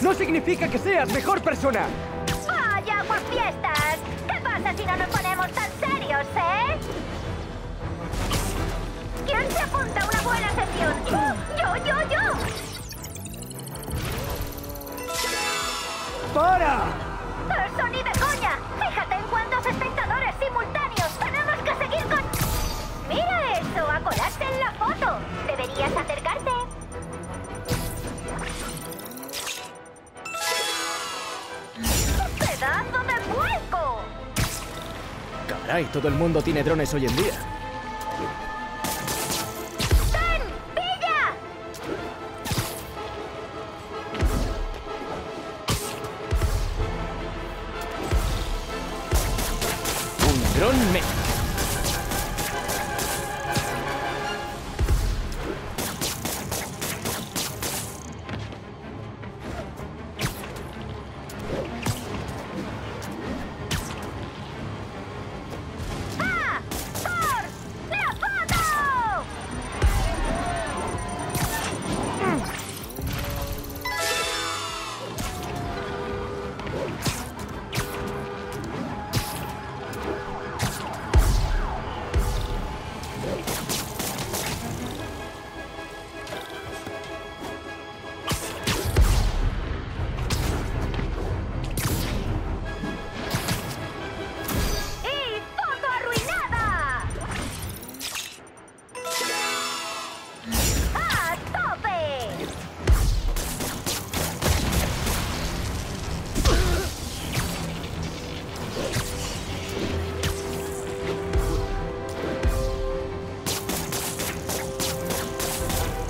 no significa que seas mejor persona. ¡Vaya, fiestas! ¿Qué pasa si no nos ponemos tan serios, eh? ¿Quién se apunta a una buena sesión? ¡Yo, yo, yo! ¡Para! Caray, todo el mundo tiene drones hoy en día. ¡Ten! ¡Pilla! Un dron me...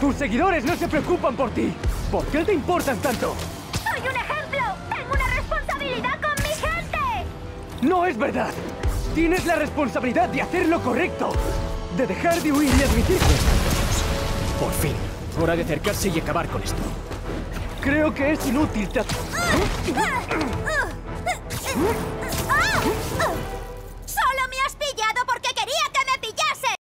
Tus seguidores no se preocupan por ti. ¿Por qué te importan tanto? ¡Soy un ejemplo! ¡Tengo una responsabilidad con mi gente! No es verdad. Tienes la responsabilidad de hacer lo correcto. De dejar de huir y admitir que... Por fin. Hora de acercarse y acabar con esto. Creo que es inútil tratar...